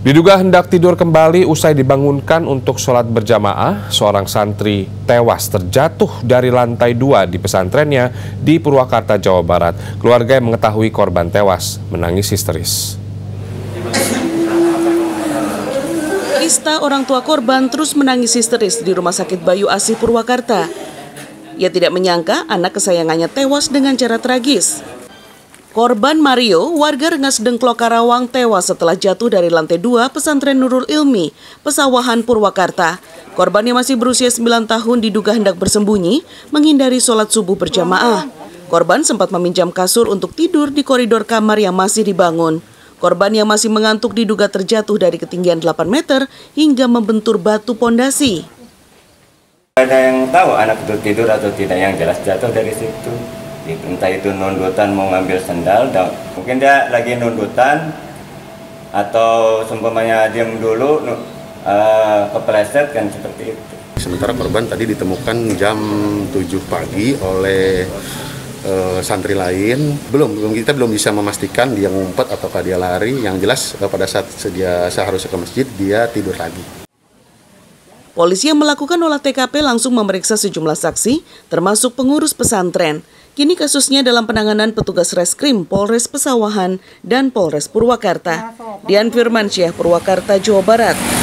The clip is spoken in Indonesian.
Diduga hendak tidur kembali usai dibangunkan untuk sholat berjamaah, seorang santri tewas terjatuh dari lantai dua di pesantrennya di Purwakarta, Jawa Barat. Keluarga yang mengetahui korban tewas menangis histeris. Ista, orang tua korban, terus menangis histeris di Rumah Sakit Bayu Asih Purwakarta. Ia tidak menyangka anak kesayangannya tewas dengan cara tragis. Korban Mario, warga Rengas Dengklok Karawang tewas setelah jatuh dari lantai 2 pesantren Nurul Ilmi, Pesawahan Purwakarta. Korban yang masih berusia 9 tahun diduga hendak bersembunyi, menghindari sholat subuh berjamaah. Korban sempat meminjam kasur untuk tidur di koridor kamar yang masih dibangun. Korban yang masih mengantuk diduga terjatuh dari ketinggian 8 meter hingga membentur batu pondasi. Ada yang tahu anak itu tidur atau tidak, yang jelas jatuh dari situ entah itu nundutan mau ngambil sendal mungkin dia lagi nundutan atau seumpamanya diam dulu uh, kepleset kan seperti itu. Sementara korban tadi ditemukan jam 7 pagi oleh uh, santri lain. Belum kita belum bisa memastikan dia ngumpet ataukah dia lari. Yang jelas uh, pada saat dia seharusnya ke masjid dia tidur lagi Polisi yang melakukan olah TKP langsung memeriksa sejumlah saksi, termasuk pengurus pesantren. Kini kasusnya dalam penanganan petugas reskrim Polres Pesawahan dan Polres Purwakarta. Dian Firmansyah, Purwakarta, Jawa Barat.